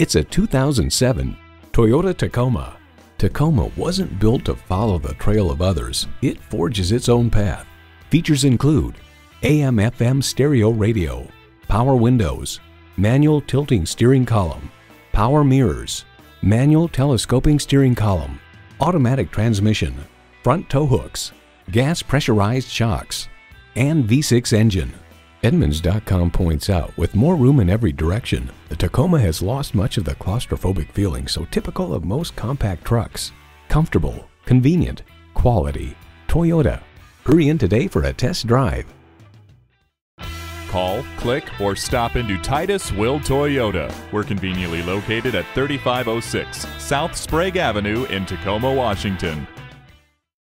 It's a 2007 Toyota Tacoma. Tacoma wasn't built to follow the trail of others. It forges its own path. Features include AM FM stereo radio, power windows, manual tilting steering column, power mirrors, manual telescoping steering column, automatic transmission, front tow hooks, gas pressurized shocks, and V6 engine. Edmunds.com points out, with more room in every direction, the Tacoma has lost much of the claustrophobic feeling so typical of most compact trucks. Comfortable, convenient, quality. Toyota. Hurry in today for a test drive. Call, click, or stop into Titus Will Toyota. We're conveniently located at 3506 South Sprague Avenue in Tacoma, Washington.